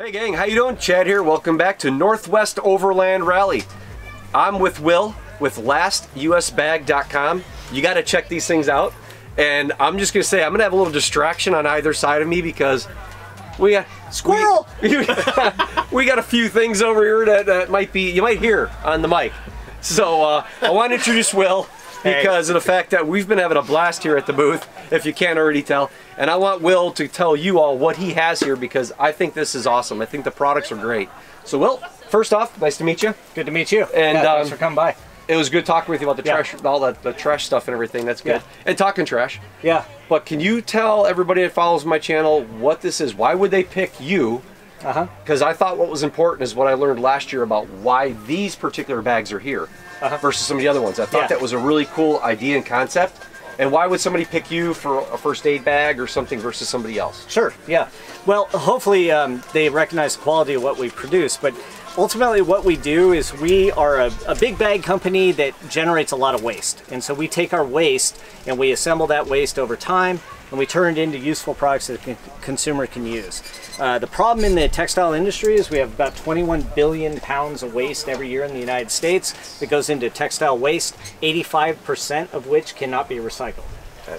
Hey gang, how you doing? Chad here. Welcome back to Northwest Overland Rally. I'm with Will with lastusbag.com. You got to check these things out. And I'm just gonna say I'm gonna have a little distraction on either side of me because we got squirrel. We, we got a few things over here that, that might be you might hear on the mic. So uh, I want to introduce Will because hey. of the fact that we've been having a blast here at the booth, if you can't already tell. And I want Will to tell you all what he has here because I think this is awesome. I think the products are great. So Will, first off, nice to meet you. Good to meet you. And yeah, thanks um, for coming by. It was good talking with you about the yeah. trash, all the, the trash stuff and everything. That's good. Yeah. And talking trash. Yeah. But can you tell everybody that follows my channel what this is? Why would they pick you? Uh-huh. Because uh -huh. I thought what was important is what I learned last year about why these particular bags are here uh -huh. versus some of the other ones. I thought yeah. that was a really cool idea and concept. And why would somebody pick you for a first aid bag or something versus somebody else? Sure, yeah. Well, hopefully um, they recognize the quality of what we produce, but ultimately what we do is we are a, a, big bag company that generates a lot of waste. And so we take our waste and we assemble that waste over time and we turn it into useful products that the consumer can use. Uh, the problem in the textile industry is we have about 21 billion pounds of waste every year in the United States that goes into textile waste, 85% of which cannot be recycled.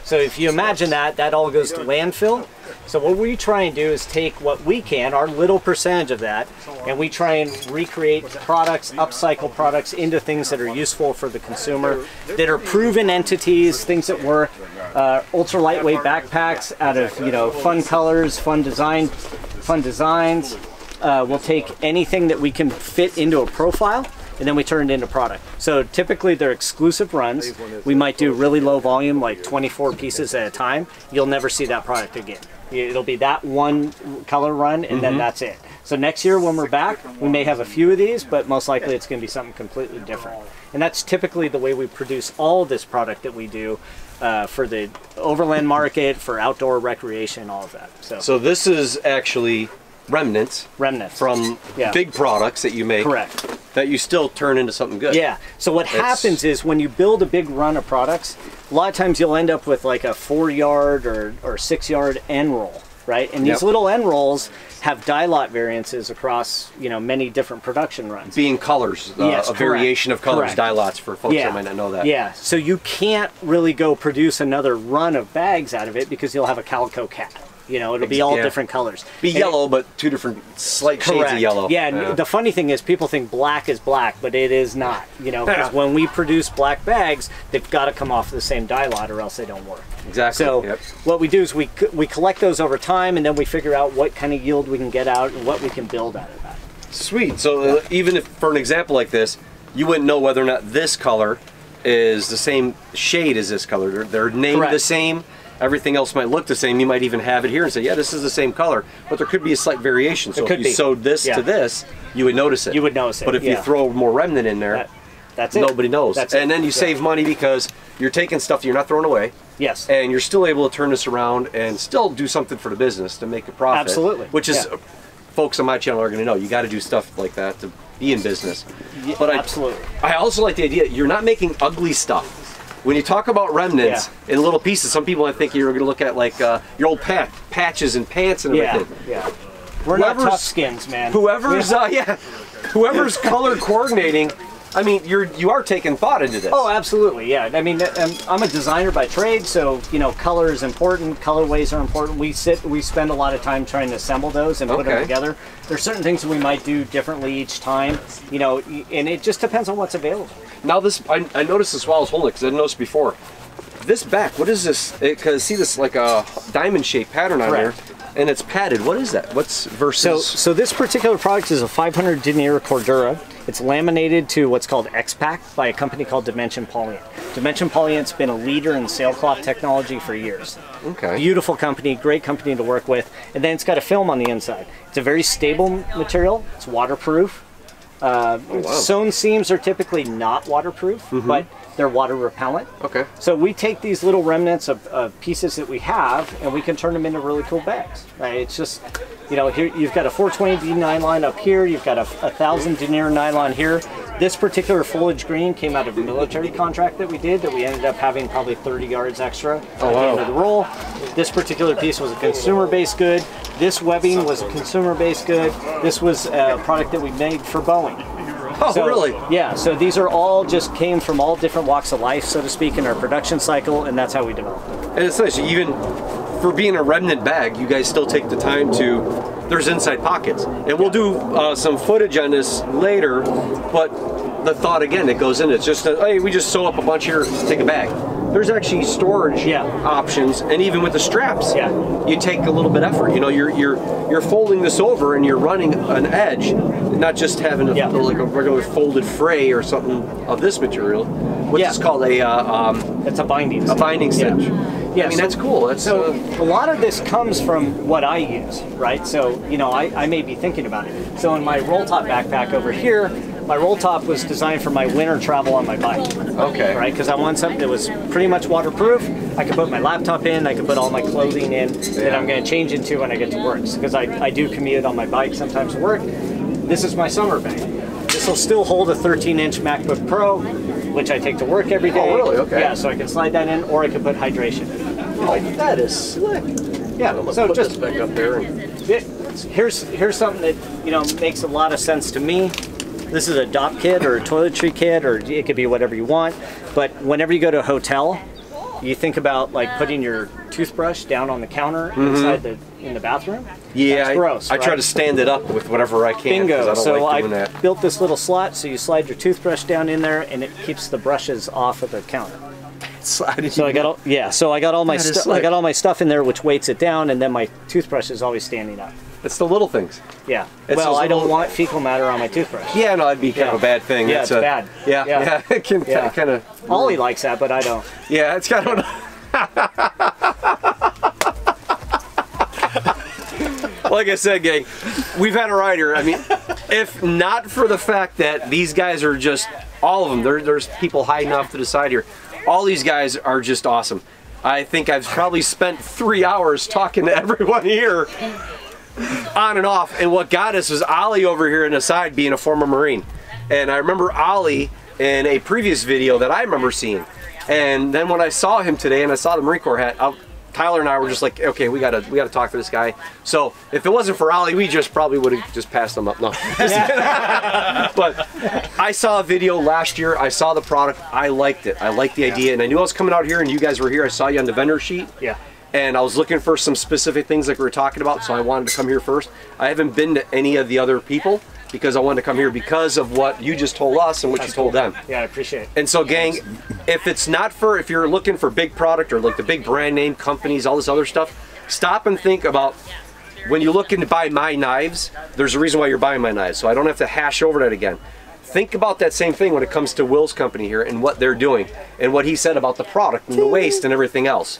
So if you imagine that, that all goes to landfill. So what we try and do is take what we can, our little percentage of that, and we try and recreate products, upcycle products into things that are useful for the consumer, that are proven entities, things that work. Uh, ultra lightweight backpacks out of you know fun colors, fun design, fun designs. Uh, we'll take anything that we can fit into a profile and then we turn it into product. So typically they're exclusive runs. We might do really low volume, like 24 pieces at a time. You'll never see that product again. It'll be that one color run and mm -hmm. then mm-hmm. that's it. So next year when we're back, we may have a few of these, but most likely it's going to be something completely different. And that's typically the way we produce all this product that we do uh, for the overland market, for outdoor recreation, all of that. So, so this is actually remnants remnants. from yeah. big products that you make correct. that you still turn into something good. Yeah. So what it's... happens is when you build a big run of products a lot of times you'll end up with like a four yard or, or six yard end roll right and these yep. little end rolls have dye lot variances across you know many different production runs being colors uh, yes, a correct. variation of colors correct. dye lots for folks yeah. that might not know that yeah so you can't really go produce another run of bags out of it because you'll have a calico cat you know, it'll be all yeah. different colors. Be and yellow, but two different slight correct. shades of yellow. Yeah, yeah, the funny thing is people think black is black, but it is not. You know, because when we produce black bags, they've got to come off the same dye lot or else they don't work. Exactly. So yep. what we do is we, we collect those over time and then we figure out what kind of yield we can get out and what we can build out of that. Sweet. So uh, even if for an example like this, you wouldn't know whether or not this color is the same shade as this color. They're, they're named Correct. the same everything else might look the same. You might even have it here and say, yeah, this is the same color, but there could be a slight variation. So if you be. sewed this yeah. to this, you would notice it. You would notice it. But if yeah. you throw more remnant in there, that, that's it. Nobody knows. That's and it. then you yeah. save money because you're taking stuff that you're not throwing away. Yes. And you're still able to turn this around and still do something for the business to make a profit. Absolutely. Which is, folks on my channel are going to know, you got to do stuff like that to be in business. but I, absolutely. I also like the idea, you're not making ugly stuff when you talk about remnants yeah. in little pieces, some people I think you're going to look at like uh, your old pat patches and pants and everything. Yeah, yeah. We're whoever's, not tough skins, man. Whoever's, uh, yeah whoever's color coordinating I mean, you're you are taking thought into this. Oh, absolutely, yeah. I mean, um, I'm a designer by trade, so you know, color is important. Colorways are important. We sit, we spend a lot of time trying to assemble those and put them together. There's certain things that we might do differently each time, you know, and it just depends on what's available. Now, this I, I noticed this while I was holding it because I didn't notice before. This back, what is this? Because see this like a diamond shaped pattern on Correct. here and it's padded. What is that? What's versus? So, so this particular product is a 500 denier Cordura. It's laminated to what's called X-Pac by a company called Dimension Polyant. Dimension Polyant's been a leader in sailcloth technology for years. Okay. Beautiful company, great company to work with. And then it's got a film on the inside. It's a very stable material. It's waterproof. Uh, oh, wow. Sewn seams are typically not waterproof, mm -hmm. but they're water repellent. Okay. So we take these little remnants of, of, pieces that we have and we can turn them into really cool bags. Right? It's just, you know, here you've got a 420 D nylon up here, you've got a, a thousand denier nylon here. This particular foliage green came out of a military contract that we did that we ended up having probably 30 yards extra at the oh, wow. end of the roll. This particular piece was a consumer-based good. This webbing was a consumer-based good. This was a product that we made for Boeing. Oh, So, really? Yeah, so these are all just came from all different walks of life, so to speak, in our production cycle, and that's how we developed it. And it's nice, even for being a remnant bag, you guys still take the time to. There's inside pockets, and we'll do uh, some footage on this later. But the thought again that goes in, it's just that, hey, we just sew up a bunch here, take a bag. There's actually storage Yeah. options, and even with the straps, Yeah. you take a little bit effort. You know, you're you're you're folding this over and you're running an edge, not just having a, Yeah. like a regular folded fray or something of this material. What's Yeah. called? A uh, um, It's a binding. a binding stitch. Yeah, I mean so- that's cool. That's So uh, a lot of this comes from what I use, right? So you know, I, I may be thinking about it. So in my roll top backpack over here, my roll top was designed for my winter travel on my bike, okay. right? Because I want something that was pretty much waterproof. I could put my laptop in, I could put all my clothing in that I'm going to change into when I get to work. Because I, I do commute on my bike sometimes to work. This is my summer bag. This will still hold a 13-inch MacBook Pro, which I take to work every oh, day. Oh, really? Okay. Yeah, so I can slide that in, or I can put hydration in. Oh, that is slick. Yeah, so Put just this back up there. It- here's here's something that you know makes a lot of sense to me. This is a dopp kit or a toiletry kit, or it could be whatever you want. But whenever you go to a hotel, you think about like putting your toothbrush down on the counter mm-hmm. inside the in the bathroom. Yeah, That's I, gross. I try right? to stand it up with whatever I can. Bingo. I don't so like I that. built this little slot so you slide your toothbrush down in there and it keeps the brushes off of the counter. So I got all, yeah, so I got all my. I got all my stuff in there, which weights it down, and then my toothbrush is always standing up. It's the little things. Yeah. It's well, I don't want fecal matter on my toothbrush. Yeah, no, that'd be kind Yeah. of a bad thing. Yeah, it's a, bad. Yeah, Yeah. yeah, it can Yeah. kind of. Ollie likes that, but I don't. Yeah, it's kind of. like I said, gang, we've had a rider. I mean, if not for the fact that these guys are just all of them, there, there's people hiding off to the side here. All these guys are just awesome. I think I've probably spent three hours talking to everyone here, on and off. And what got us was Ollie over here in the side, being a former Marine. And I remember Ollie in a previous video that I remember seeing. And then when I saw him today and I saw the Marine Corps hat, I, Tyler and I were just like, okay, we gotta we gotta talk to this guy. So if it wasn't for Ollie, we just probably would have just passed him up. No, but I saw a video last year. I saw the product. I liked it. I liked the idea, and I knew I was coming out here, and you guys were here. I saw you on the vendor sheet. Yeah. And I was looking for some specific things like we were talking about, so I wanted to come here first. I haven't been to any of the other people because I wanted to come here because of what you just told us and what you told them. Yeah, I appreciate it. And so, gang, if it's not for, if you're looking for big product or like the big brand name companies, all this other stuff, stop and think about when you're looking to buy my knives, there's a reason why you're buying my knives. So I don't have to hash over that again. Think about that same thing when it comes to Will's company here and what they're doing and what he said about the product and the waste and everything else.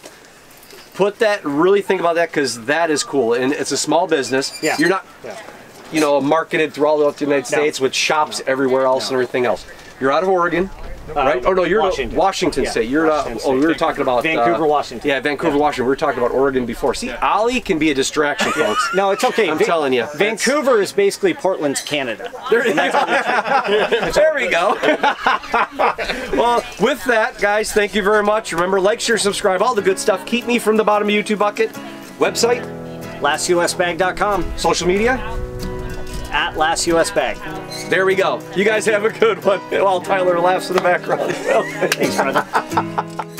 Put that, really think about that because that is cool. And it's a small business. Yeah. You're not, Yeah. you know, marketed through all the United No. States with shops everywhere else and everything else. You're out of Oregon, right? Oh no, you're Washington. Washington, State. You're Washington not. State. Oh, we were talking about Vancouver, uh, Washington. Yeah, Vancouver, Yeah. Washington. We were talking about Oregon before. See, Ollie can be a distraction, folks. No, it's okay. I'm Va- telling you. Vancouver is basically Portland's Canada. There, there we go. well, with that, guys, thank you very much. Remember, like, share, subscribe, all the good stuff. Keep me from the bottom of YouTube bucket. Website, LastUSBag.com social media. at LastUSBag. There we go. You guys have a good one. While Tyler laughs in the background. Thanks, brother.